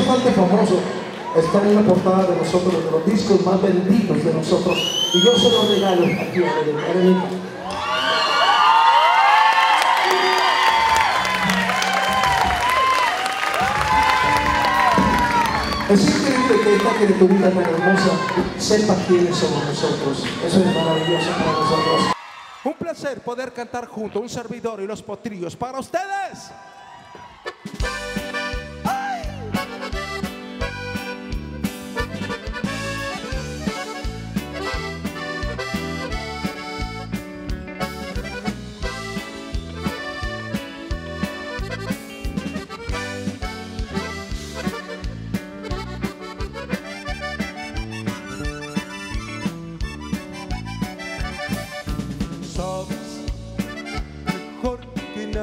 bastante famoso. Está en la portada de nosotros, de los discos más vendidos de nosotros. Y yo se lo regalo aquí a Arenita. Es increíble que esta criaturita tan hermosa sepa quiénes somos nosotros. Eso es maravilloso para nosotros. Un placer poder cantar junto, un servidor y los potrillos para ustedes.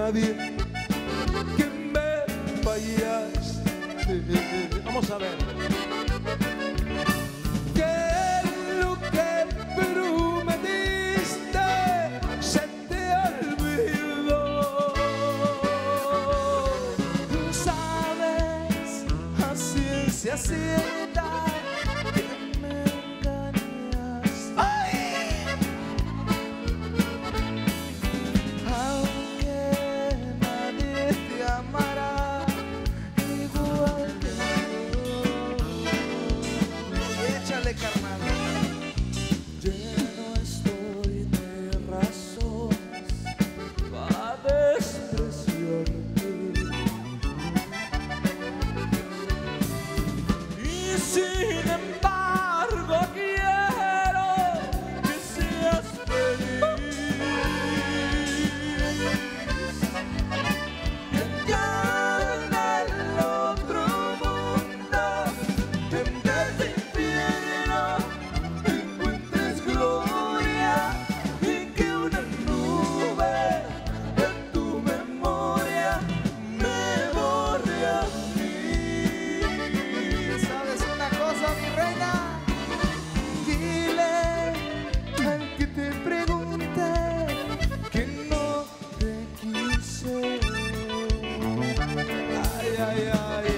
Nadie que me fallaste. Vamos a ver. Que lo que prometiste se te olvidó. Sabes a ciencia cierta que reina? Dile al que te pregunte que no te quise. Ay, ay, ay.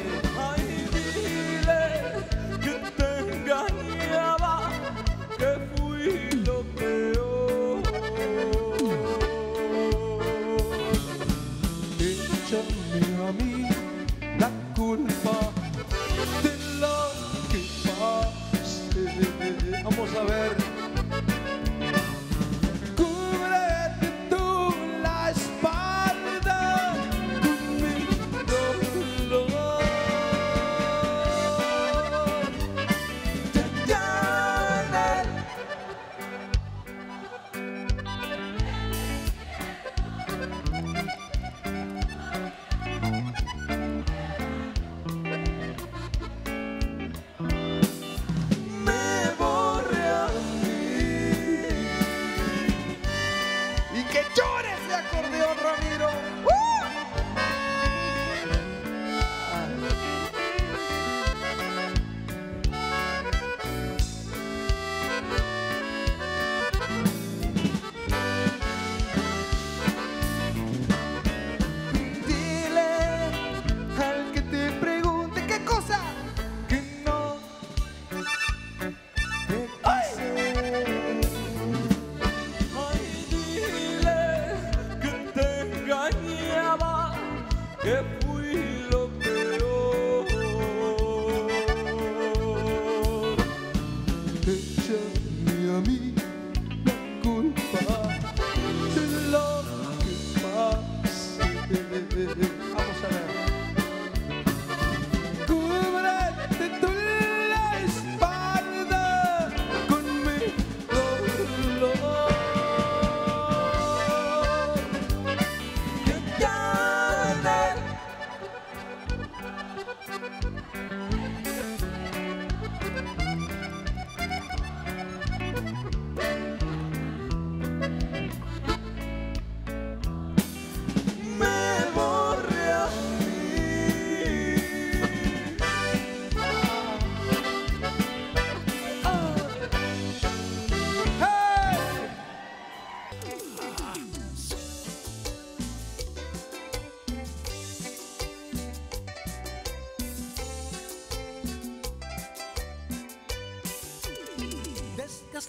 que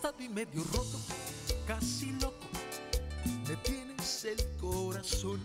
desgastado y medio roto, casi loco, me tienes el corazón